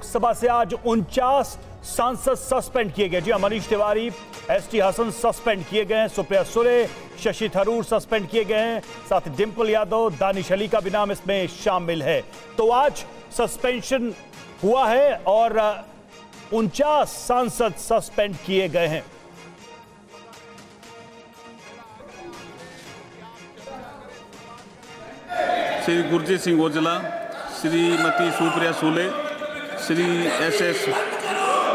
लोकसभा से आज उनचास सांसद सस्पेंड किए गए। जी हाँ, Manish Tiwari S T Hasan suspend किए गए हैं सुप्रिया सुले शशि थरूर सस्पेंड किए गए हैं साथ ही डिम्पल यादव दानिश अली का भी नाम इसमें शामिल है। तो आज सस्पेंशन हुआ है और उनचास सांसद सस्पेंड किए गए हैं। Shri Gurjeet Singh Aujla Shrimati Supriya Sule Shri S S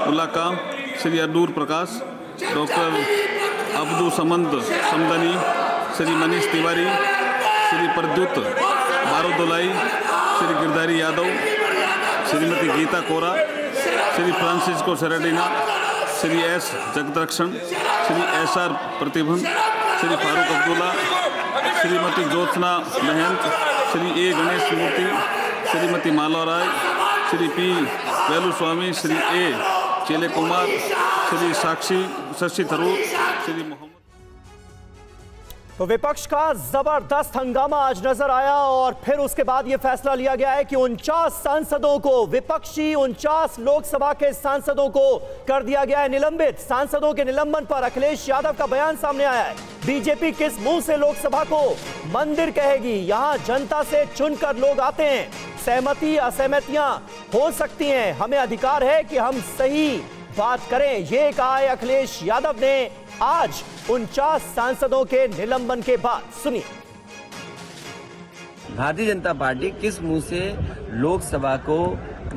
Ulaka Shri Adoor Prakash, doctor Abdu Samad Samadani, Shri Manish Tiwari, Shri Pradyut Bordoloi, Shri Girdhari Yadav, Shrimati Geeta Kora, Shri Francisco Sardinha, Shri S Jagathrakshakan, Shri S R Parthiban Shri Farooq Abdullah, Shrimati Jyotsna Mahant, Shri A Ganesh Murthy, Shrimati Mala Rai Shri P Veluswamy Shri A Chella Kumar Shri साक्षी शशि थरूर श्री मोहम्मद तो विपक्ष का ज़बरदस्त हंगामा आज नज़र आया और फिर उसके बाद यह फैसला लिया गया है कि उनचास सांसदों को विपक्षी उनचास लोकसभा के सांसदों को कर दिया गया है निलंबित। सांसदों के निलंबन पर अखिलेश यादव का बयान सामने आया है। बीजेपी किस मुँह से लोकसभा को मंदिर कहेगी? यहाँ जनता से चुनकर लोग आते हैं। सहमति, असहमतियाँ हो सकती हैं। हमें अधिकार है कि हम सही बात करें। ये कहा है अखिलेश यादव ने आज उनचास सांसदों के निलंबन के बाद, सुनिए। भारतीय जनता पार्टी किस मुँह से लोकसभा को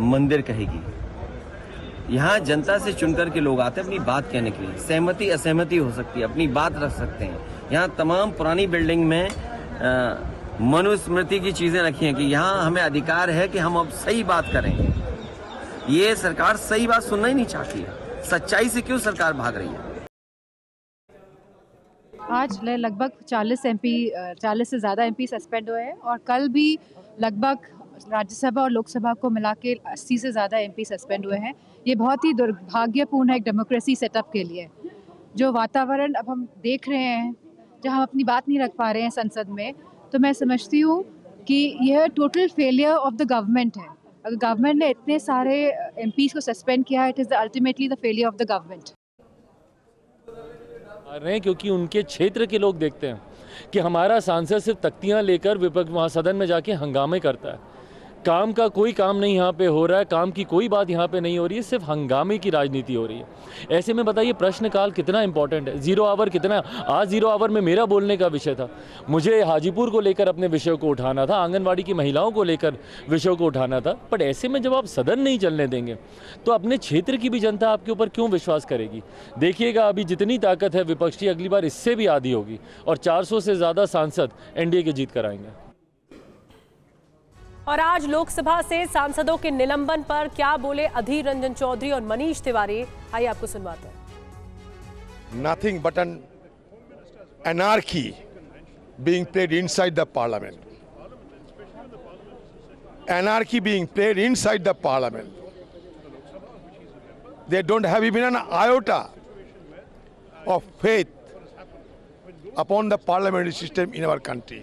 मंदिर कहेगी? यहाँ जनता से चुनकर के लोग आते हैं, अपनी बात कहने के लिए। सहमति, असहमति हो सकती है, अपनी बात रख सकते हैं। यहाँ तमाम पुरानी बिल्डिंग में मनुस्मृति की चीज़ें रखी हैं कि यहाँ हमें अधिकार है कि हम अब सही बात करें। ये सरकार सही बात सुनना ही नहीं चाहती है। सच्चाई से क्यों सरकार भाग रही है? आज लगभग 40 एमपी 40 से ज़्यादा एमपी सस्पेंड हुए हैं और कल भी लगभग राज्यसभा और लोकसभा को मिला के अस्सी से ज़्यादा एमपी सस्पेंड हुए हैं। ये बहुत ही दुर्भाग्यपूर्ण है एक डेमोक्रेसी सेटअप के लिए। जो वातावरण अब हम देख रहे हैं, जहाँ हम अपनी बात नहीं रख पा रहे हैं संसद में तो मैं समझती हूँ कि यह total failure of the government है। अगर गवर्नमेंट ने इतने सारे एम को सस्पेंड किया है it is the ultimately the failure of the government रहे हैं क्योंकि उनके क्षेत्र के लोग देखते हैं कि हमारा सांसद सिर्फ़ तख्तियाँ लेकर विपक्ष वहाँ सदन में जाके हंगामे करता है। काम का कोई काम नहीं यहाँ पे हो रहा है, काम की कोई बात यहाँ पे नहीं हो रही है, सिर्फ़ हंगामे की राजनीति हो रही है। ऐसे में बताइए, प्रश्नकाल कितना इंपॉर्टेंट है? ज़ीरो आवर कितना आज ज़ीरो आवर में मेरा बोलने का विषय था। मुझे हाजीपुर को लेकर अपने विषय को उठाना था आंगनबाड़ी की महिलाओं को लेकर विषयों को उठाना था बट ऐसे में जब आप सदन नहीं चलने देंगे तो अपने क्षेत्र की भी जनता आपके ऊपर क्यों विश्वास करेगी? देखिएगा, अभी जितनी ताकत है विपक्ष की अगली बार इससे भी आधी होगी, और चार सौ से ज़्यादा सांसद एनडीए के जीत कराएँगे और आज लोकसभा से सांसदों के निलंबन पर क्या बोले अधीर रंजन चौधरी और मनीष तिवारी? आइए आपको सुनवाते हैं। Nothing but an anarchy being played inside the parliament anarchy being played inside the parliament they don't have been an iota of faith upon the parliamentary system in our country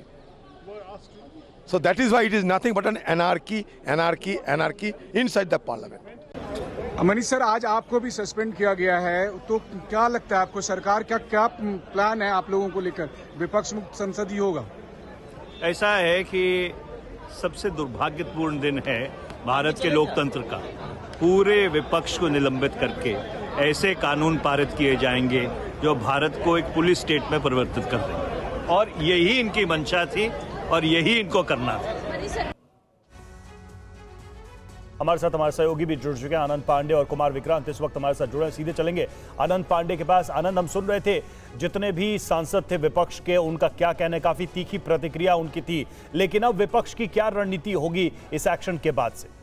So that is why it is nothing but an anarchy, anarchy, anarchy inside the parliament. Manish sir आज आपको भी suspend किया गया है तो क्या लगता है आपको सरकार का क्या प्लान है आप लोगों को लेकर? विपक्ष मुक्त संसद ही होगा। ऐसा है कि सबसे दुर्भाग्यपूर्ण दिन है भारत के लोकतंत्र का। पूरे विपक्ष को निलंबित करके ऐसे कानून पारित किए जाएँगे जो भारत को एक पुलिस स्टेट में परिवर्तित कर देंगे। और यही इनकी मंशा थी और यही इनको करना था हमारे साथ हमारे सहयोगी भी जुड़ चुके हैं, आनंद पांडे और कुमार विक्रांत। इस वक्त हमारे साथ जुड़े सीधे चलेंगे। आनंद पांडे के पास, आनंद, हम सुन रहे थे, जितने भी सांसद थे विपक्ष के, उनका क्या कहना काफ़ी तीखी प्रतिक्रिया उनकी थी। लेकिन अब विपक्ष की क्या रणनीति होगी इस एक्शन के बाद से?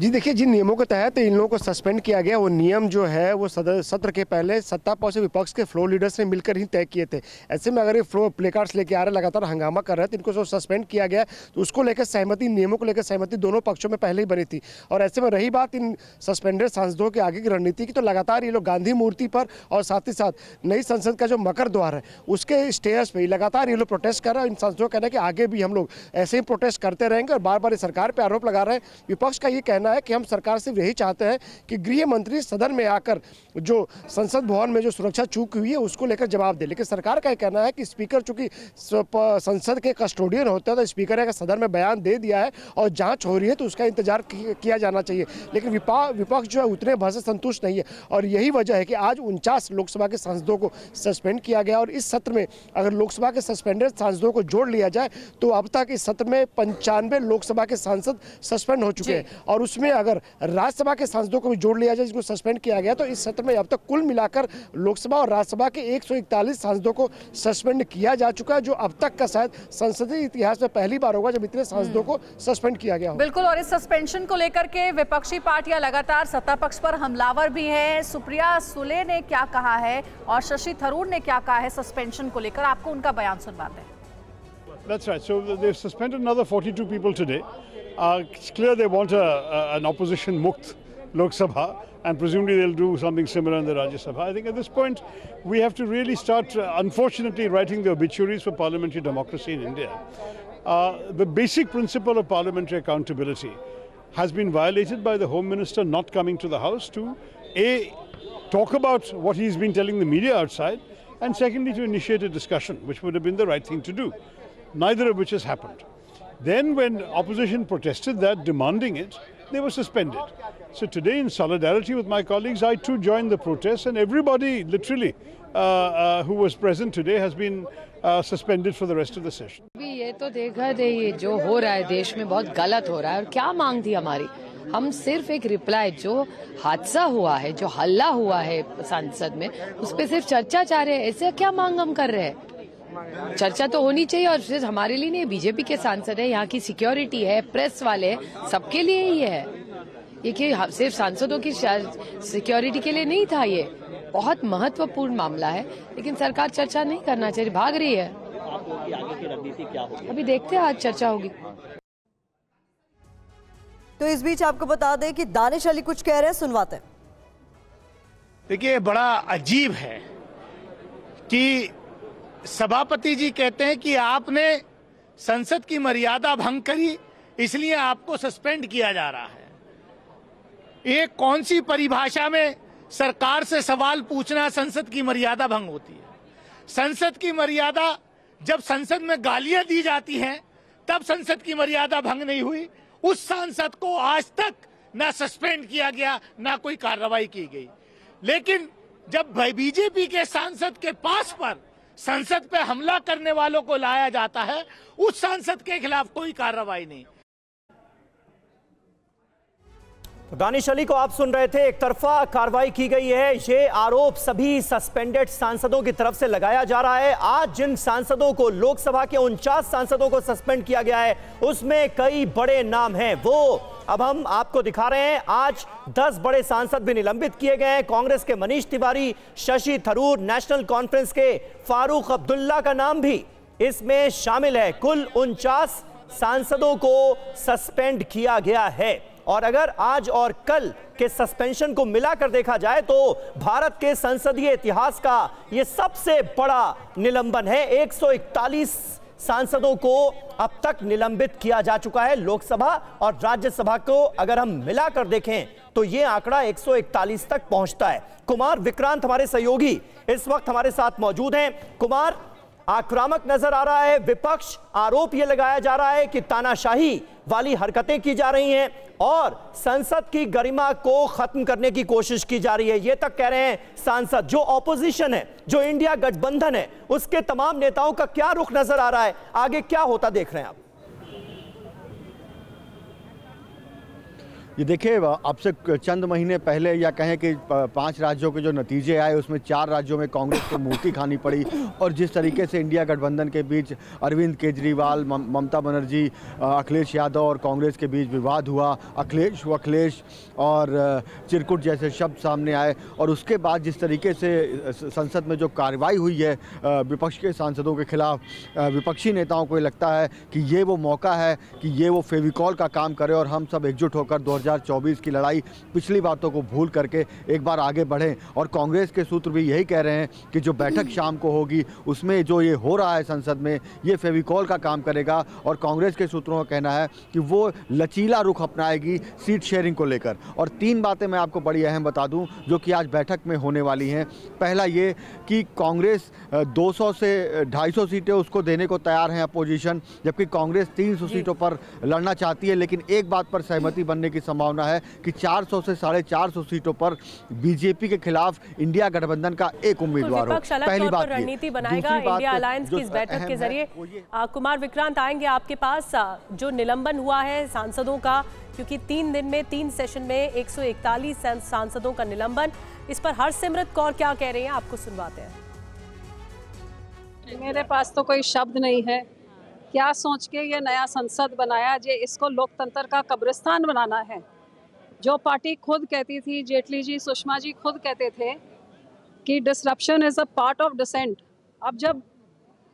जी देखिए, जिन नियमों के तहत इन लोगों को सस्पेंड किया गया, वो नियम जो है, वो सदर सत्र के पहले सत्ता पक्ष विपक्ष के फ्लोर लीडर्स ने मिलकर ही तय किए थे। ऐसे में अगर ये फ्लोर प्ले कार्ड्स लेके आ रहे लगातार हंगामा कर रहे थे इनको जो सस्पेंड किया गया तो उसको लेकर सहमति, नियमों को लेकर सहमति दोनों पक्षों में पहले ही बनी थी। और ऐसे में रही बात इन सस्पेंडेड सांसदों के आगे की रणनीति की तो लगातार ये लोग गांधी मूर्ति पर और साथ ही साथ नई संसद का जो मकर द्वार है, उसके स्टेयर्स पर लगातार ये लोग प्रोटेस्ट कर रहे हैं। इन सांसदों का कहना है कि आगे भी हम लोग ऐसे ही प्रोटेस्ट करते रहेंगे और बार बार सरकार पर आरोप लगा रहे हैं। विपक्ष का ये कहना है कि हम सरकार से यही चाहते हैं कि गृह मंत्री सदन में आकर जो संसद भवन में जो सुरक्षा चूक हुई है उसको लेकर जवाब दे। लेकिन सरकार का कहना है कि स्पीकर चूँकि संसद के कस्टोडियन होते हैं तो स्पीकर ने सदन में बयान दे दिया है और जाँच हो रही है तो उसका इंतज़ार किया जाना चाहिए। लेकिन विपक्ष जो है उतने भर से संतुष्ट नहीं है। और यही वजह है कि आज उनचास लोकसभा के सांसदों को सस्पेंड किया गया और इस सत्र में अगर लोकसभा के सस्पेंडेड सांसदों को जोड़ लिया जाए तो अब तक इस सत्र में पंचानवे लोकसभा के सांसद सस्पेंड हो चुके हैं। और उसमें अगर राज्यसभा के सांसदों को भी जोड़ लिया जाए जिसको सस्पेंड किया गया तो इस सत्र में अब तक कुल मिलाकर लोकसभा और राज्यसभा के एक सांसदों को सस्पेंड किया जा चुका है जो अब तक का शायद संसदीय इतिहास में पहली बार होगा जब इतने सांसदों को सस्पेंड किया गया बिल्कुल और इस सस्पेंशन को लेकर के विपक्षी पार्टियाँ लगातार सत्ता पक्ष पर हमलावर भी है। सुप्रिया सुले ने क्या कहा है और शशि थरूर ने क्या कहा है सस्पेंशन को लेकर? आपको उनका बयान सुनवाते हैं। That's right. So they've suspended another 42 people today. Uh, it's clear they want a, a, an opposition mukt Lok Sabha, and presumably they'll do something similar in the Rajya Sabha. I think at this point, we have to really start, uh, unfortunately, writing the obituaries for parliamentary democracy in India. Uh, the basic principle of parliamentary accountability has been violated by the Home Minister not coming to the House to A, talk about what he's been telling the media outside, and secondly, to initiate a discussion, which would have been the right thing to do, neither of which has happened. Then, when opposition protested that, demanding it, they were suspended. So today, in solidarity with my colleagues, I too joined the protest, and everybody, literally, uh, uh, who was present today has been uh, suspended for the rest of the session. ये तो देखा दे ये जो हो रहा है देश में बहुत गलत हो रहा है और क्या मांग थी हमारी हम सिर्फ एक रिप्लाई जो हादसा हुआ है जो हल्ला हुआ है संसद में उस पर सिर्फ चर्चा चाह रहे हैं ऐसे क्या मांग हम कर रहे हैं चर्चा तो होनी चाहिए और सिर्फ़ हमारे लिए नहीं बीजेपी के सांसद है यहाँ की सिक्योरिटी है प्रेस वाले सबके लिए ही है। ये कि सिर्फ़ सांसदों की सिक्योरिटी के लिए नहीं था ये। बहुत महत्वपूर्ण मामला है लेकिन सरकार चर्चा नहीं करना चाहिए भाग रही है। अभी देखते हैं आज चर्चा होगी। तो इस बीच आपको बता दें कि दानिश अली कुछ कह रहे हैं सुनवाते देखिए बड़ा अजीब है कि सभापति जी कहते हैं कि आपने संसद की मर्यादा भंग करी, इसलिए आपको सस्पेंड किया जा रहा है। ये कौन सी परिभाषा में सरकार से सवाल पूछना संसद की मर्यादा भंग होती है? संसद की मर्यादा, जब संसद में गालियाँ दी जाती हैं, तब संसद की मर्यादा भंग नहीं हुई। उस सांसद को आज तक ना सस्पेंड किया गया, ना कोई कार्रवाई की गई। लेकिन जब बीजेपी के सांसद के पास पर संसद पे हमला करने वालों को लाया जाता है, उस सांसद के खिलाफ कोई कार्रवाई नहीं। दानिश अली को आप सुन रहे थे, एक तरफा कार्रवाई की गई है। ये आरोप सभी सस्पेंडेड सांसदों की तरफ़ से लगाया जा रहा है। आज जिन सांसदों को लोकसभा के उनचास सांसदों को सस्पेंड किया गया है, उसमें कई बड़े नाम हैं। वो अब हम आपको दिखा रहे हैं। आज 10 बड़े सांसद भी निलंबित किए गए हैं। कांग्रेस के मनीष तिवारी, शशि थरूर, नेशनल कॉन्फ्रेंस के फारूक अब्दुल्ला का नाम भी इसमें शामिल है। कुल उनचास सांसदों को सस्पेंड किया गया है। और अगर आज और कल के सस्पेंशन को मिलाकर देखा जाए तो भारत के संसदीय इतिहास का यह सबसे बड़ा निलंबन है। 141 सांसदों को अब तक निलंबित किया जा चुका है लोकसभा और राज्यसभा को अगर हम मिलाकर देखें तो यह आंकड़ा 141 तक पहुँचता है। कुमार विक्रांत हमारे सहयोगी इस वक्त हमारे साथ मौजूद हैं। कुमार आक्रामक नज़र आ रहा है, विपक्ष आरोप यह लगाया जा रहा है कि तानाशाही वाली हरकतें की जा रही हैं और संसद की गरिमा को खत्म करने की कोशिश की जा रही है। यह तक कह रहे हैं सांसद, जो ऑपोजिशन है, जो इंडिया गठबंधन है, उसके तमाम नेताओं का क्या रुख नज़र आ रहा है? आगे क्या होता देख रहे हैं आप? ये देखिए, अब से चंद महीने पहले या कहें कि पाँच राज्यों के जो नतीजे आए, उसमें चार राज्यों में कांग्रेस को मूर्ति खानी पड़ी और जिस तरीके से इंडिया गठबंधन के बीच अरविंद केजरीवाल ममता बनर्जी अखिलेश यादव और कांग्रेस के बीच विवाद हुआ, अखिलेश अखिलेश और चिरकुट जैसे शब्द सामने आए और उसके बाद जिस तरीके से संसद में जो कार्रवाई हुई है विपक्ष के सांसदों के खिलाफ विपक्षी नेताओं को लगता है कि ये वो मौका है कि ये वो फेविकॉल का काम करे और हम सब एकजुट होकर 2024 की लड़ाई पिछली बातों को भूल करके एक बार आगे बढ़ें। और कांग्रेस के सूत्र भी यही कह रहे हैं कि जो बैठक शाम को होगी उसमें जो ये हो रहा है संसद में ये फेविकॉल का काम करेगा। और कांग्रेस के सूत्रों का कहना है कि वो लचीला रुख अपनाएगी सीट शेयरिंग को लेकर। और तीन बातें मैं आपको बड़ी अहम बता दूँ जो कि आज बैठक में होने वाली हैं। पहला ये कि कांग्रेस 200 से 250 सीटें उसको देने को तैयार हैं अपोजिशन जबकि कांग्रेस 300 सीटों पर लड़ना चाहती है लेकिन एक बात पर सहमति बनने की संभावना है कि 400 से साढ़े चार सीटों पर बीजेपी के खिलाफ इंडिया गठबंधन का एक तो उम्मीदवार हो। पहली बात रणनीति बनाएगा इंडिया अलायंस की इस बैठक के ज़रिए। कुमार विक्रांत आएँगे आपके पास। जो निलंबन हुआ है सांसदों का क्योंकि तीन दिन में तीन सेशन में 141 सांसदों का निलंबन। इस पर हरसिमरत कौर क्या कह रही हैं? आपको सुनवाते हैं। मेरे पास तो कोई शब्द नहीं है। क्या सोच के ये नया संसद बनाया, जे इसको लोकतंत्र का कब्रिस्तान बनाना है? जो पार्टी खुद कहती थी, जेटली जी, सुषमा जी खुद कहते थे कि disruption is a part of dissent अब जब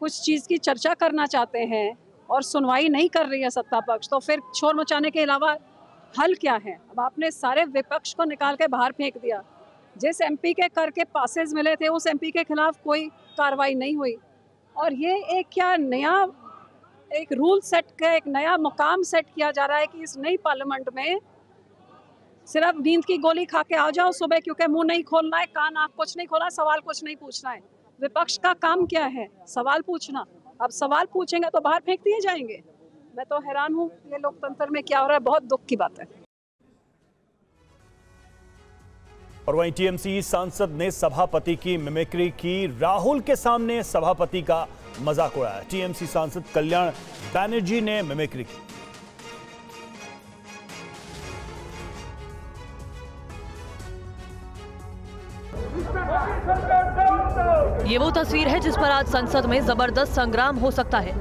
कुछ चीज़ की चर्चा करना चाहते हैं और सुनवाई नहीं कर रही है सत्ता पक्ष तो फिर शोर मचाने के अलावा हल क्या है? अब आपने सारे विपक्ष को निकाल के बाहर फेंक दिया। जिस एमपी के कर के पासेज मिले थे, उस एमपी के खिलाफ कोई कार्रवाई नहीं हुई। और ये एक क्या नया एक रूल सेट का, एक नया मुकाम सेट किया जा रहा है कि इस नई पार्लियामेंट में सिर्फ़ नींद की गोली खा के आ जाओ सुबह, क्योंकि मुँह नहीं खोलना है, कान, आँख कुछ नहीं खोला, सवाल कुछ नहीं पूछना है। विपक्ष का काम क्या है? सवाल पूछना। अब सवाल पूछेंगे तो बाहर फेंक दिए जाएँगे। मैं तो हैरान हूँ, ये लोकतंत्र में क्या हो रहा है, बहुत दुख की बात है। और वहीं टीएमसी सांसद ने सभापति की मिमिक्री की, राहुल के सामने सभापति का मज़ाक उड़ाया टीएमसी सांसद कल्याण बैनर्जी ने मिमिक्री की। ये वो तस्वीर है जिस पर आज संसद में ज़बरदस्त संग्राम हो सकता है।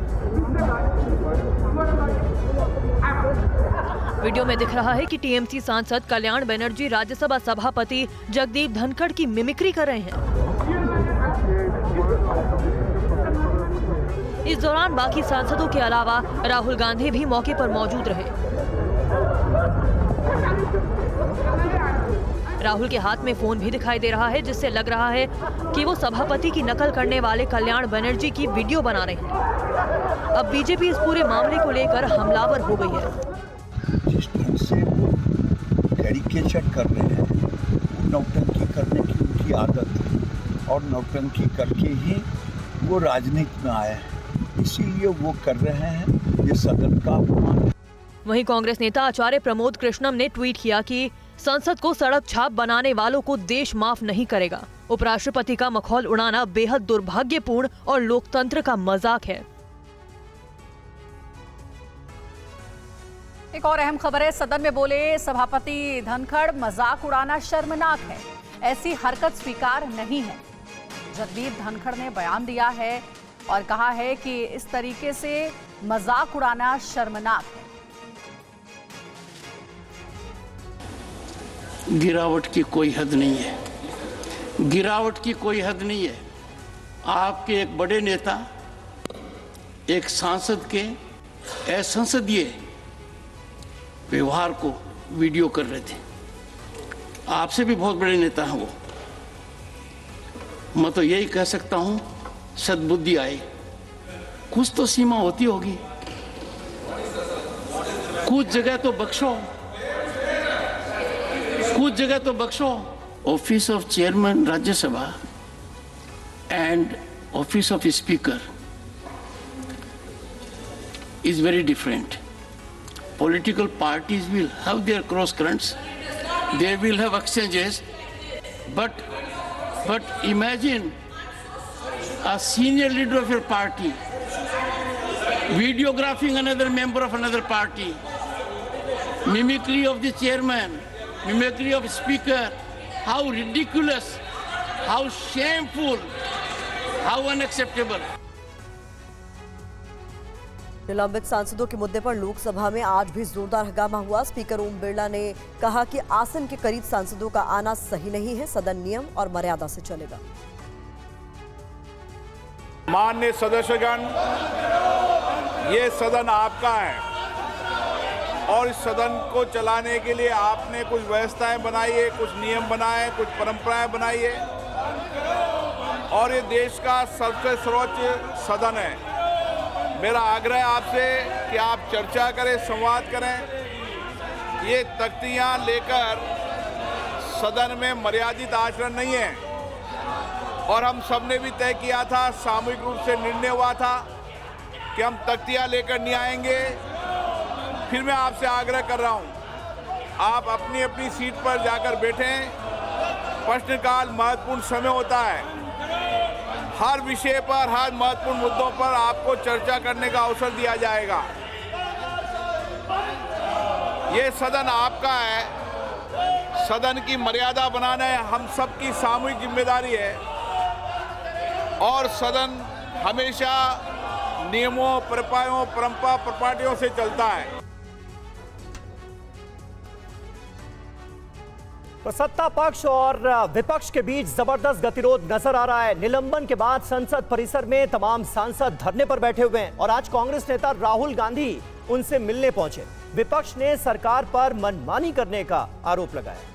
वीडियो में दिख रहा है कि टीएमसी सांसद कल्याण बनर्जी राज्यसभा सभापति जगदीप धनखड़ की मिमिक्री कर रहे हैं। इस दौरान बाकी सांसदों के अलावा राहुल गांधी भी मौके पर मौजूद रहे। राहुल के हाथ में फ़ोन भी दिखाई दे रहा है, जिससे लग रहा है कि वो सभापति की नकल करने वाले कल्याण बनर्जी की वीडियो बना रहे हैं। अब बीजेपी इस पूरे मामले को लेकर हमलावर हो गई है। जिस ढंग से वो कर रहे हैं नौटंकी करने की उनकी आदत और नौटंकी करके ही वो राजनीति में आए हैं। इसीलिए वो कर रहे हैं ये सदन का अपमान। है वहीं कांग्रेस नेता आचार्य प्रमोद कृष्णम ने ट्वीट किया कि संसद को सड़क छाप बनाने वालों को देश माफ़ नहीं करेगा। उपराष्ट्रपति का मखौल उड़ाना बेहद दुर्भाग्यपूर्ण और लोकतंत्र का मज़ाक है। एक और अहम खबर है सदन में बोले सभापति धनखड़ मज़ाक उड़ाना शर्मनाक है। ऐसी हरकत स्वीकार नहीं है। जगदीप धनखड़ ने बयान दिया है और कहा है कि इस तरीके से मज़ाक उड़ाना शर्मनाक है। गिरावट की कोई हद नहीं है। गिरावट की कोई हद नहीं है। आपके एक बड़े नेता, एक सांसद के असंसदीय व्यवहार को वीडियो कर रहे थे। आपसे भी बहुत बड़े नेता हैं वो। मैं तो यही कह सकता हूँ सदबुद्धि आई। कुछ तो सीमा होती होगी। कुछ जगह तो बख्शो। कुछ जगह तो बख्शो। Office of chairman Rajya Sabha and office of speaker is very different political parties will have their cross currents there will have exchanges but but imagine a senior leader of your party videographing another member of another party mimicry of the chairman, mimicry of speaker, how ridiculous, how shameful, how unacceptable. निलंबित सांसदों के मुद्दे पर लोकसभा में आज भी जोरदार हंगामा हुआ स्पीकर ओम बिरला ने कहा कि आसन के करीब सांसदों का आना सही नहीं है सदन नियम और मर्यादा से चलेगा मान्य सदस्यगण, ये सदन आपका है। और इस सदन को चलाने के लिए आपने कुछ व्यवस्थाएँ बनाई है, कुछ नियम बनाए कुछ परंपराएँ बनाई है। और ये देश का सबसे सर्वोच्च सदन है। मेरा आग्रह आपसे कि आप चर्चा करें, संवाद करें। ये तख्तियाँ लेकर सदन में मर्यादित आचरण नहीं है। और हम सबने भी तय किया था, सामूहिक रूप से निर्णय हुआ था कि हम तख्तियाँ लेकर नहीं आएँगे। फिर मैं आपसे आग्रह कर रहा हूँ, आप अपनी अपनी सीट पर जाकर बैठें। प्रश्नकाल महत्वपूर्ण समय होता है। हर विषय पर, हर महत्वपूर्ण मुद्दों पर आपको चर्चा करने का अवसर दिया जाएगा। ये सदन आपका है। सदन की मर्यादा बनाना है। हम सबकी सामूहिक ज़िम्मेदारी है। और सदन हमेशा नियमों, परपायों, परंपरा प्रपाटियों से चलता है। तो सत्ता पक्ष और विपक्ष के बीच ज़बरदस्त गतिरोध नज़र आ रहा है। निलंबन के बाद संसद परिसर में तमाम सांसद धरने पर बैठे हुए हैं और आज कांग्रेस नेता राहुल गांधी उनसे मिलने पहुँचे। विपक्ष ने सरकार पर मनमानी करने का आरोप लगाया।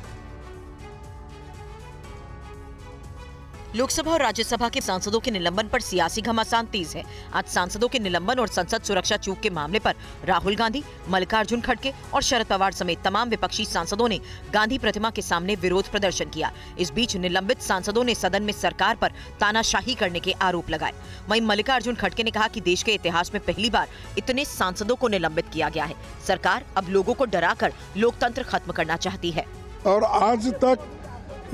लोकसभा और राज्यसभा के सांसदों के निलंबन पर सियासी घमासान तेज है। आज सांसदों के निलंबन और संसद सुरक्षा चूक के मामले पर राहुल गांधी, मल्लिकार्जुन खड़गे और शरद पवार समेत तमाम विपक्षी सांसदों ने गांधी प्रतिमा के सामने विरोध प्रदर्शन किया। इस बीच निलंबित सांसदों ने सदन में सरकार पर तानाशाही करने के आरोप लगाए। वहीं मल्लिकार्जुन खड़गे ने कहा की देश के इतिहास में पहली बार इतने सांसदों को निलंबित किया गया है। सरकार अब लोगों को डराकर लोकतंत्र खत्म करना चाहती है। और आज तक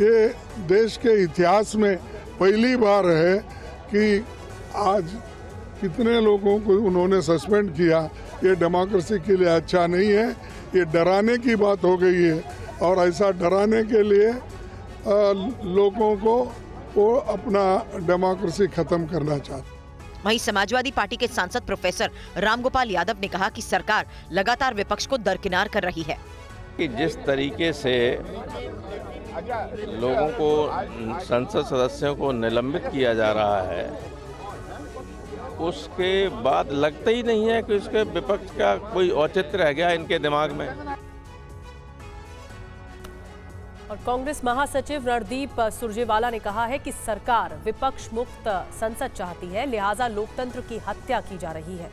ये देश के इतिहास में पहली बार है कि आज कितने लोगों को उन्होंने सस्पेंड किया। ये डेमोक्रेसी के लिए अच्छा नहीं है ये डराने की बात हो गई है और ऐसा डराने के लिए लोगों को वो अपना डेमोक्रेसी खत्म करना चाहते वहीं समाजवादी पार्टी के सांसद प्रोफेसर रामगोपाल यादव ने कहा कि सरकार लगातार विपक्ष को दरकिनार कर रही है। कि जिस तरीके से लोगों को संसद सदस्यों को निलंबित किया जा रहा है। उसके बाद लगता ही नहीं है कि उसके विपक्ष का कोई औचित्य रह गया इनके दिमाग में। और कांग्रेस महासचिव रणदीप सुरजेवाला ने कहा है कि सरकार विपक्ष मुक्त संसद चाहती है लिहाजा लोकतंत्र की हत्या की जा रही है।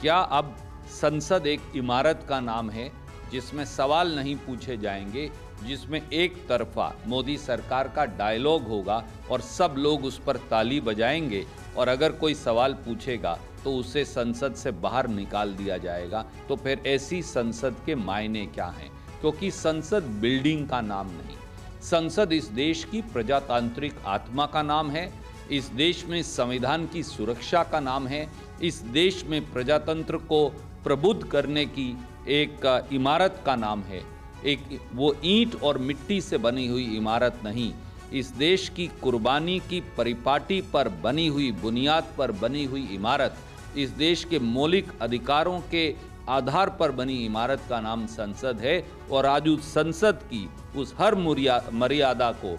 क्या अब संसद एक इमारत का नाम है? जिसमें सवाल नहीं पूछे जाएँगे, जिसमें एक तरफा मोदी सरकार का डायलॉग होगा और सब लोग उस पर ताली बजाएँगे और अगर कोई सवाल पूछेगा तो उसे संसद से बाहर निकाल दिया जाएगा। तो फिर ऐसी संसद के मायने क्या हैं? क्योंकि संसद बिल्डिंग का नाम नहीं। संसद इस देश की प्रजातांत्रिक आत्मा का नाम है, इस देश में संविधान की सुरक्षा का नाम है, इस देश में प्रजातंत्र को प्रबुद्ध करने की एक इमारत का नाम है। एक, वो ईंट और मिट्टी से बनी हुई इमारत नहीं, इस देश की कुर्बानी की परिपाटी पर बनी हुई बुनियाद पर बनी हुई इमारत, इस देश के मौलिक अधिकारों के आधार पर बनी इमारत का नाम संसद है और आज उस संसद की, उस हर मर्यादा को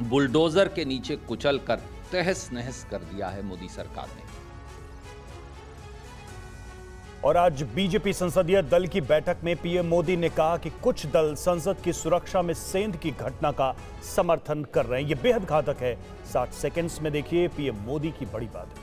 बुलडोजर के नीचे कुचल कर तहस नहस कर दिया है मोदी सरकार ने। और आज बीजेपी संसदीय दल की बैठक में पीएम मोदी ने कहा कि कुछ दल संसद की सुरक्षा में सेंध की घटना का समर्थन कर रहे हैं। यह बेहद घातक है। साठ सेकंड्स में देखिए पीएम मोदी की बड़ी बात।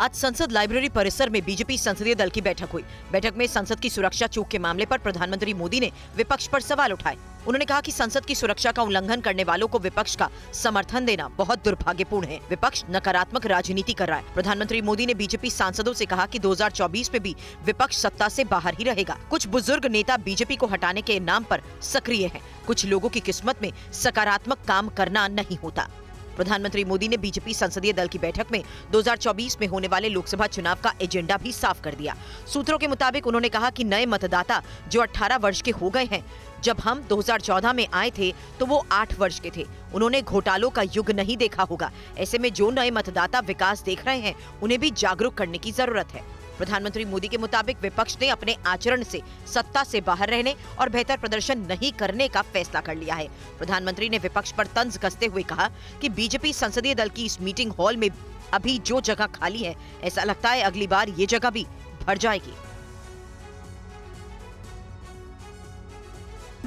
आज संसद लाइब्रेरी परिसर में बीजेपी संसदीय दल की बैठक हुई। बैठक में संसद की सुरक्षा चूक के मामले पर प्रधानमंत्री मोदी ने विपक्ष पर सवाल उठाए। उन्होंने कहा कि संसद की सुरक्षा का उल्लंघन करने वालों को विपक्ष का समर्थन देना बहुत दुर्भाग्यपूर्ण है। विपक्ष नकारात्मक राजनीति कर रहा है। प्रधानमंत्री मोदी ने बीजेपी सांसदों से कहा कि 2024 में भी विपक्ष सत्ता से बाहर ही रहेगा। कुछ बुज़ुर्ग नेता बीजेपी को हटाने के नाम पर सक्रिय हैं। कुछ लोगों की किस्मत में सकारात्मक काम करना नहीं होता। प्रधानमंत्री मोदी ने बीजेपी संसदीय दल की बैठक में 2024 में होने वाले लोकसभा चुनाव का एजेंडा भी साफ़ कर दिया। सूत्रों के मुताबिक उन्होंने कहा कि नए मतदाता जो 18 वर्ष के हो गए हैं, जब हम 2014 में आए थे तो वो 8 वर्ष के थे। उन्होंने घोटालों का युग नहीं देखा होगा। ऐसे में जो नए मतदाता विकास देख रहे हैं, उन्हें भी जागरूक करने की ज़रूरत है। प्रधानमंत्री मोदी के मुताबिक विपक्ष ने अपने आचरण से सत्ता से बाहर रहने और बेहतर प्रदर्शन नहीं करने का फैसला कर लिया है। प्रधानमंत्री ने विपक्ष पर तंज कसते हुए कहा कि बीजेपी संसदीय दल की इस मीटिंग हॉल में अभी जो जगह खाली है, ऐसा लगता है अगली बार ये जगह भी भर जाएगी।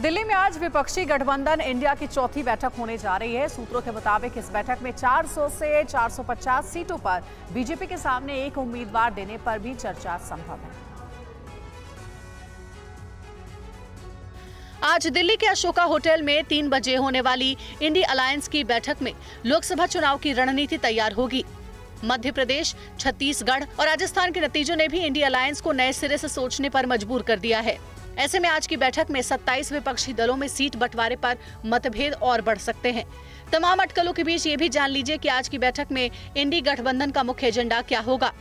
दिल्ली में आज विपक्षी गठबंधन इंडिया की चौथी बैठक होने जा रही है। सूत्रों के मुताबिक इस बैठक में 400 से 450 सीटों पर बीजेपी के सामने एक उम्मीदवार देने पर भी चर्चा संभव है। आज दिल्ली के अशोका होटल में तीन बजे होने वाली इंडी अलायंस की बैठक में लोकसभा चुनाव की रणनीति तैयार होगी। मध्य प्रदेश, छत्तीसगढ़ और राजस्थान के नतीजों ने भी इंडिया अलायंस को नए सिरे से सोचने पर मजबूर कर दिया है। ऐसे में आज की बैठक में 27 विपक्षी दलों में सीट बंटवारे पर मतभेद और बढ़ सकते हैं। तमाम अटकलों के बीच ये भी जान लीजिए कि आज की बैठक में इंडी गठबंधन का मुख्य एजेंडा क्या होगा।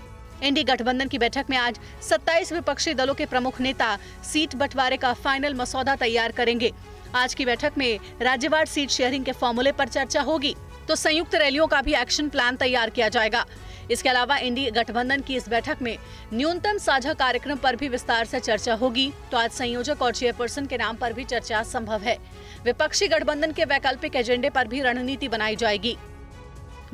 इंडी गठबंधन की बैठक में आज 27 विपक्षी दलों के प्रमुख नेता सीट बंटवारे का फाइनल मसौदा तैयार करेंगे। आज की बैठक में राज्यवार सीट शेयरिंग के फॉर्मूले पर चर्चा होगी। तो संयुक्त रैलियों का भी एक्शन प्लान तैयार किया जाएगा। इसके अलावा इंडी गठबंधन की इस बैठक में न्यूनतम साझा कार्यक्रम पर भी विस्तार से चर्चा होगी। तो आज संयोजक और चेयरपर्सन के नाम पर भी चर्चा संभव है। विपक्षी गठबंधन के वैकल्पिक एजेंडे पर भी रणनीति बनाई जाएगी।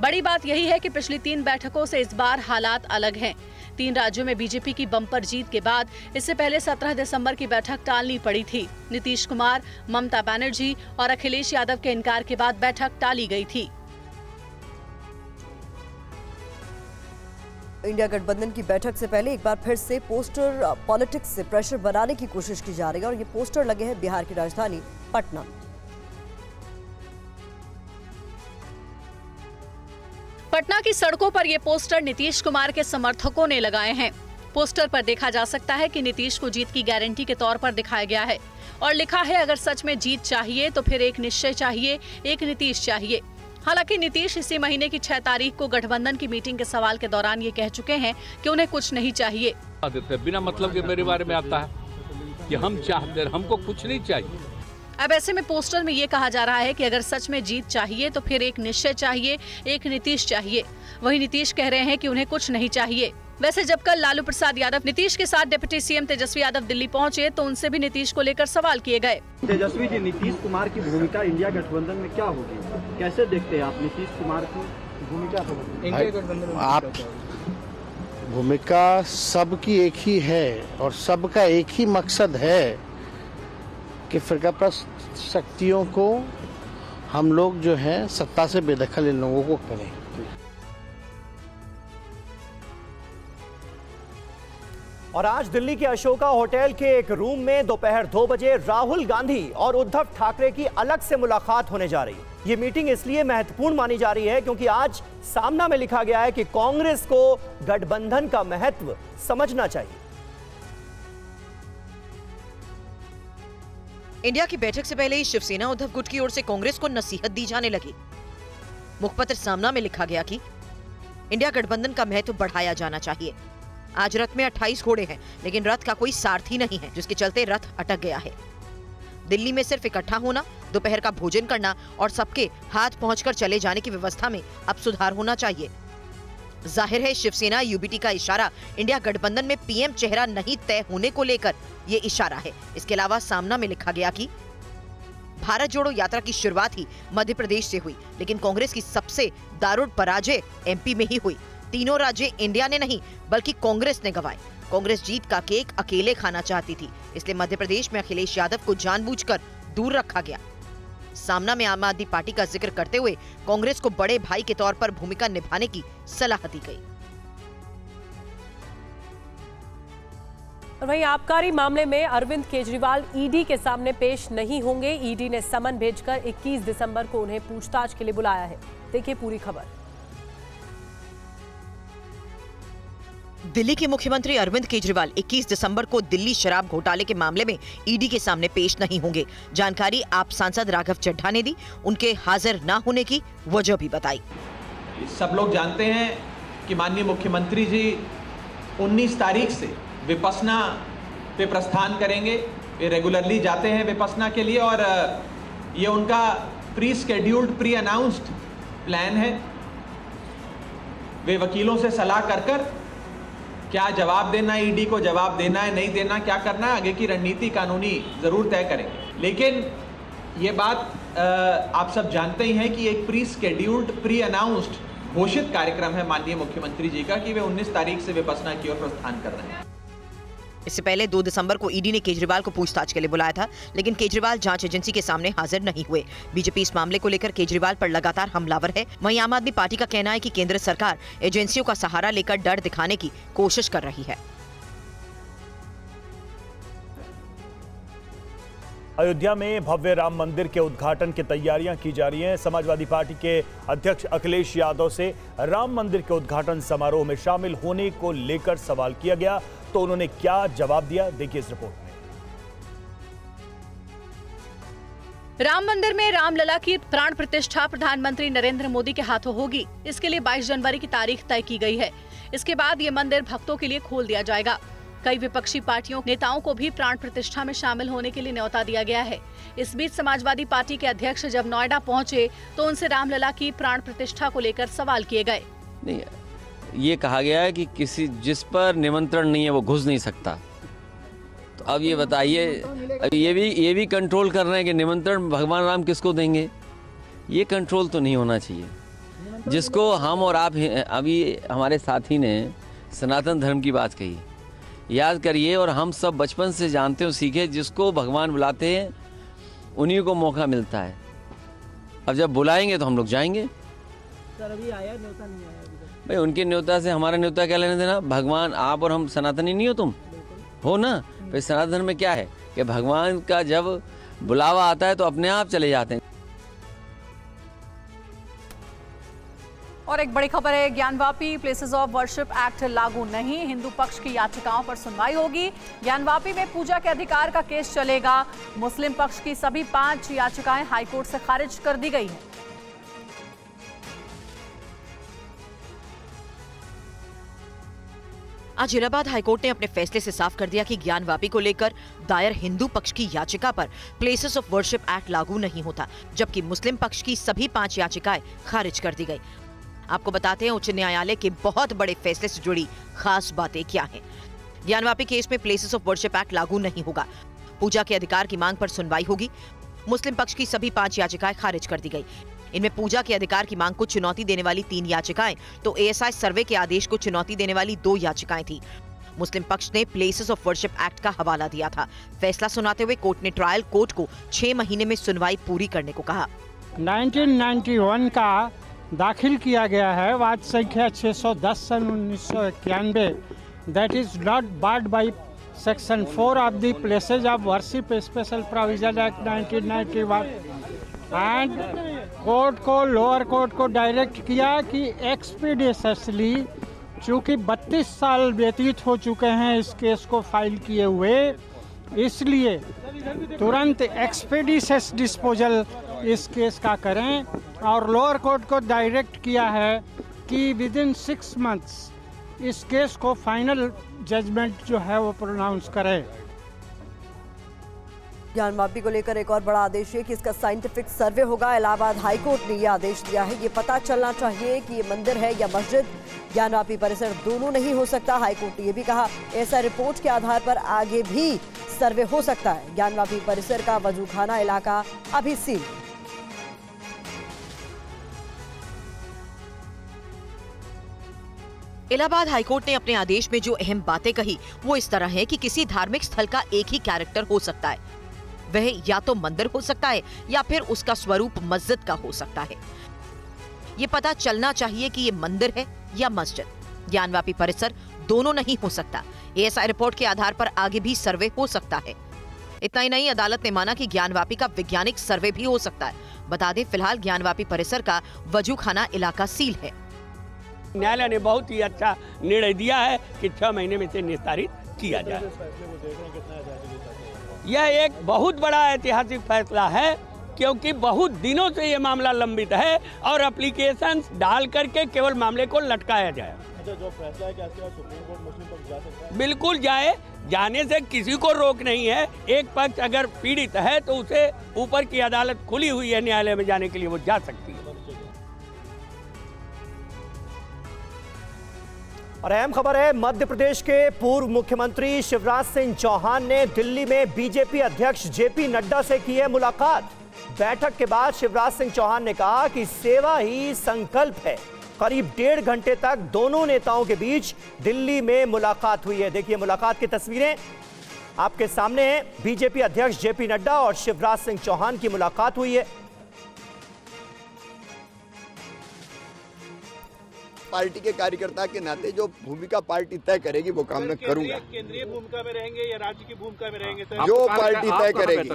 बड़ी बात यही है कि पिछली तीन बैठकों से इस बार हालात अलग हैं। तीन राज्यों में बीजेपी की बम्पर जीत के बाद इससे पहले 17 दिसंबर की बैठक टालनी पड़ी थी। नीतीश कुमार, ममता बनर्जी और अखिलेश यादव के इनकार के बाद बैठक टाली गई थी। इंडिया गठबंधन की बैठक से पहले एक बार फिर से पोस्टर पॉलिटिक्स से प्रेशर बनाने की कोशिश की जा रही है और ये पोस्टर लगे हैं बिहार की राजधानी पटना। पटना की सड़कों पर ये पोस्टर नीतीश कुमार के समर्थकों ने लगाए हैं। पोस्टर पर देखा जा सकता है कि नीतीश को जीत की गारंटी के तौर पर दिखाया गया है। और लिखा है, अगर सच में जीत चाहिए तो फिर एक निश्चय चाहिए, एक नीतीश चाहिए। हालाँकि नीतीश इसी महीने की छह तारीख को गठबंधन की मीटिंग के सवाल के दौरान ये कह चुके हैं कि उन्हें कुछ नहीं चाहिए। बिना मतलब के मेरे बारे में आता है कि हम चाहते हमको कुछ नहीं चाहिए। अब ऐसे में पोस्टर में ये कहा जा रहा है कि अगर सच में जीत चाहिए तो फिर एक निश्चय चाहिए एक नीतीश चाहिए। वही नीतीश कह रहे हैं कि उन्हें कुछ नहीं चाहिए। वैसे जब कल लालू प्रसाद यादव नीतीश के साथ डिप्टी सीएम तेजस्वी यादव दिल्ली पहुँचे तो उनसे भी नीतीश को लेकर सवाल किए गए। तेजस्वी जी नीतीश कुमार की भूमिका इंडिया गठबंधन में क्या होगी? कैसे देखते हैं आप नीतीश कुमार की भूमिका? इंडिया आप भूमिका सबकी एक ही है और सबका एक ही मकसद है। कि फिरकाप्रस्त शक्तियों को हम लोग जो है सत्ता से बेदखल इन लोगों को करें। और आज दिल्ली के अशोका होटल के एक रूम में दोपहर दो बजे राहुल गांधी और उद्धव ठाकरे की अलग से मुलाकात होने जा रही है। ये मीटिंग इसलिए महत्वपूर्ण मानी जा रही है क्योंकि आज सामना में लिखा गया है कि कांग्रेस को गठबंधन का महत्व समझना चाहिए। इंडिया की बैठक से पहले ही शिवसेना उद्धव गुट की ओर से कांग्रेस को नसीहत दी जाने लगी। मुखपत्र सामना में लिखा गया कि इंडिया गठबंधन का महत्व बढ़ाया जाना चाहिए। आज रथ में 28 घोड़े हैं, लेकिन रथ का कोई सारथी नहीं है, जिसके चलते रथ अटक गया है। दिल्ली में सिर्फ़ इकट्ठा होना, दोपहर का भोजन करना और सबके हाथ पहुंचकर चले जाने की व्यवस्था में अब सुधार होना चाहिए। ज़ाहिर है, शिवसेना यूबीटी का इशारा इंडिया गठबंधन में पीएम चेहरा नहीं तय होने को लेकर ये इशारा है। इसके अलावा सामना में लिखा गया कि भारत जोड़ो यात्रा की शुरुआत ही मध्य प्रदेश से हुई, लेकिन कांग्रेस की सबसे दारुण पराजय एमपी में ही हुई। तीनों राज्य इंडिया ने नहीं, बल्कि कांग्रेस ने गवाए। कांग्रेस जीत का केक अकेले खाना चाहती थी, इसलिए मध्य प्रदेश में अखिलेश यादव को जानबूझकर दूर रखा गया। सामना में आम आदमी पार्टी का ज़िक्र करते हुए कांग्रेस को बड़े भाई के तौर पर भूमिका निभाने की सलाह दी गई। और वहीं आबकारी मामले में अरविंद केजरीवाल ईडी के सामने पेश नहीं होंगे। ईडी ने समन भेजकर 21 दिसंबर को उन्हें पूछताछ के लिए बुलाया है। देखिए पूरी खबर। दिल्ली के मुख्यमंत्री अरविंद केजरीवाल 21 दिसंबर को दिल्ली शराब घोटाले के मामले में ईडी के सामने पेश नहीं होंगे। जानकारी आप सांसद राघव चड्ढा ने दी। उनके हाजिर न होने की वजह भी बताई। सब लोग जानते हैं कि माननीय मुख्यमंत्री जी 19 तारीख से विपसना पे प्रस्थान करेंगे। वे रेगुलरली जाते हैं विपसना के लिए और, ये उनका pre scheduled pre announced plan है। वे वकीलों से सलाह कर कर क्या जवाब देना है ईडी को? जवाब देना है, नहीं देना, क्या करना है? आगे की रणनीति, कानूनी ज़रूर तय करेंगे लेकिन ये बात आप सब जानते ही हैं कि एक प्री स्केड्यूल्ड प्री अनाउंस्ड घोषित कार्यक्रम है माननीय मुख्यमंत्री जी का कि वे 19 तारीख से विपसना की ओर प्रस्थान कर रहे हैं। इससे पहले 2 दिसंबर को ईडी ने केजरीवाल को पूछताछ के लिए बुलाया था, लेकिन केजरीवाल जाँच एजेंसी के सामने हाजिर नहीं हुए। बीजेपी इस मामले को लेकर केजरीवाल पर लगातार हमलावर है। वहीं आम आदमी पार्टी का कहना है कि केंद्र सरकार एजेंसियों का सहारा लेकर डर दिखाने की कोशिश कर रही है। अयोध्या में भव्य राम मंदिर के उद्घाटन की तैयारियाँ की जा रही हैं। समाजवादी पार्टी के अध्यक्ष अखिलेश यादव से राम मंदिर के उद्घाटन समारोह में शामिल होने को लेकर सवाल किया गया। तो उन्होंने क्या जवाब दिया? देखिए इस रिपोर्ट में। राम मंदिर में रामलला की प्राण प्रतिष्ठा प्रधानमंत्री नरेंद्र मोदी के हाथों होगी। इसके लिए 22 जनवरी की तारीख तय की गई है। इसके बाद ये मंदिर भक्तों के लिए खोल दिया जाएगा। कई विपक्षी पार्टियों नेताओं को भी प्राण प्रतिष्ठा में शामिल होने के लिए न्यौता दिया गया है। इस बीच समाजवादी पार्टी के अध्यक्ष जब नोएडा पहुँचे तो उनसे रामलला की प्राण प्रतिष्ठा को लेकर सवाल किए गए। नहीं ये कहा गया है कि किसी जिस पर निमंत्रण नहीं है, वो घुस नहीं सकता। तो अब ये बताइए ये भी ये भी कंट्रोल कर रहे हैं कि निमंत्रण भगवान राम किसको देंगे? ये कंट्रोल तो नहीं होना चाहिए। जिसको हम और आप, अभी हमारे साथी ने सनातन धर्म की बात कही। याद करिए, और हम सब बचपन से जानते हो सीखे, जिसको भगवान बुलाते हैं, उन्हीं को मौका मिलता है। अब जब बुलाएँगे तो हम लोग जाएँगे। सर, अभी आया नहीं आया। भाई, उनके न्योता से हमारा न्योता क्या लेने देना? भगवान, आप और हम सनातनी नहीं हो तुम? हो ना? भाई, सनातन में क्या है? कि भगवान का जब बुलावा आता है तो अपने आप चले जाते हैं। और एक बड़ी खबर है, Gyanvapi places of worship act लागू नहीं। हिंदू पक्ष की याचिकाओं पर सुनवाई होगी। ज्ञानवापी में पूजा के अधिकार का केस चलेगा। मुस्लिम पक्ष की सभी पाँच याचिकाएँ हाईकोर्ट से खारिज कर दी गई हैं। आज इलाहाबाद हाईकोर्ट ने अपने फैसले से साफ़ कर दिया कि ज्ञानवापी को लेकर दायर हिंदू पक्ष की याचिका पर प्लेसेस ऑफ़ वर्शिप एक्ट लागू नहीं होता, जबकि मुस्लिम पक्ष की सभी पाँच याचिकाएँ खारिज कर दी गई। आपको बताते हैं, उच्च न्यायालय के बहुत बड़े फैसले से जुड़ी खास बातें क्या हैं। ज्ञानवापी केस में प्लेसेस ऑफ़ वर्शिप एक्ट लागू नहीं होगा। पूजा के अधिकार की मांग पर सुनवाई होगी। मुस्लिम पक्ष की सभी पाँच याचिकाएँ खारिज कर दी गई। इनमें पूजा के अधिकार की मांग को चुनौती देने वाली तीन याचिकाएँ तो एएसआई सर्वे के आदेश को चुनौती देने वाली दो याचिकाएँ थी। मुस्लिम पक्ष ने प्लेसेस ऑफ़ वर्शिप एक्ट का हवाला दिया था। फैसला सुनाते हुए कोर्ट ने ट्रायल कोर्ट को छह महीने में सुनवाई पूरी करने को कहा। 1991 का दाखिल किया गया है। वाद संख्या 610 सन उन्नीस सौ इक्यानवे। That is not barred by section four of the places of worship special provision act 1991 and court को लोअर कोर्ट को डायरेक्ट किया कि एक्सपीडियसली चूँकि 32 साल व्यतीत हो चुके हैं इस केस को फ़ाइल किए हुए, इसलिए तुरंत एक्सपीडियस डिस्पोजल इस केस का करें। और लोअर कोर्ट को डायरेक्ट किया है कि विद इन सिक्स मंथ्स इस केस को फाइनल जजमेंट जो है वो प्रोनाउंस करें। ज्ञान मापी को लेकर एक और बड़ा आदेश है कि इसका साइंटिफिक सर्वे होगा। इलाहाबाद हाईकोर्ट ने यह आदेश दिया है ये पता चलना चाहिए कि ये मंदिर है या मस्जिद। ज्ञान मापी परिसर दोनों नहीं हो सकता, हाईकोर्ट ने यह भी कहा। ऐसा रिपोर्ट के आधार पर आगे भी सर्वे हो सकता है। ज्ञान मापी परिसर का वजूखाना इलाका अभी सील। इलाहाबाद हाईकोर्ट ने अपने आदेश में जो अहम बातें कही, वो इस तरह है कि किसी धार्मिक स्थल का एक ही कैरेक्टर हो सकता है। वह या तो मंदिर हो सकता है या फिर उसका स्वरूप मस्जिद का हो सकता है। ये पता चलना चाहिए कि ये मंदिर है या मस्जिद। ज्ञानवापी परिसर दोनों नहीं हो सकता। एएसआई रिपोर्ट के आधार पर आगे भी सर्वे हो सकता है। इतना ही नहीं, अदालत ने माना कि ज्ञानवापी का वैज्ञानिक सर्वे भी हो सकता है। बता दें, फ़िलहाल ज्ञानवापी परिसर का वज़ू खाना इलाका सील है। न्यायालय ने बहुत ही अच्छा निर्णय दिया है कि छह महीने में से निस्तारित किया जाए। यह एक बहुत बड़ा ऐतिहासिक फैसला है क्योंकि बहुत दिनों से ये मामला लंबित है और अप्लीकेशन डाल करके केवल मामले को लटकाया जाए। अच्छा जो फैसला है कि सुप्रीम कोर्ट मुस्लिम तक जा सकता है? बिल्कुल जाए जाने से किसी को रोक नहीं है। एक पक्ष अगर पीड़ित है तो उसे ऊपर की अदालत खुली हुई है न्यायालय में जाने के लिए वो जा सकती है। और अहम खबर है, मध्य प्रदेश के पूर्व मुख्यमंत्री शिवराज सिंह चौहान ने दिल्ली में बीजेपी अध्यक्ष जेपी नड्डा से की है मुलाकात। बैठक के बाद शिवराज सिंह चौहान ने कहा कि सेवा ही संकल्प है। करीब डेढ़ घंटे तक दोनों नेताओं के बीच दिल्ली में मुलाकात हुई है। देखिए मुलाकात की तस्वीरें आपके सामने हैं। बीजेपी अध्यक्ष जेपी नड्डा और शिवराज सिंह चौहान की मुलाकात हुई है। पार्टी के कार्यकर्ता के नाते जो भूमिका पार्टी तय करेगी वो काम मैं करूँगा। केंद्रीय भूमिका में रहेंगे या राज्य की भूमिका में रहेंगे जो पार्टी तय करेगी।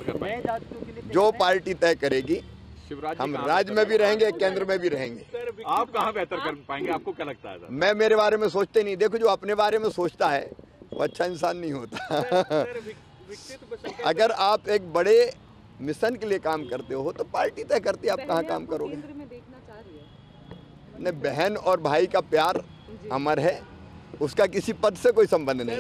जो पार्टी तय करेगी शिवराज हम राज्य में भी रहेंगे केंद्र में भी रहेंगे। आप कहाँ बेहतर कर पाएँगे? आपको क्या लगता है मैं मेरे बारे में सोचते नहीं। देखो जो अपने बारे में सोचता है वो अच्छा इंसान नहीं होता। अगर आप एक बड़े मिशन के लिए काम करते हो तो पार्टी तय करती है आप कहाँ काम करोगे? नहीं बहन और भाई का प्यार अमर है। उसका किसी पद से कोई संबंध नहीं।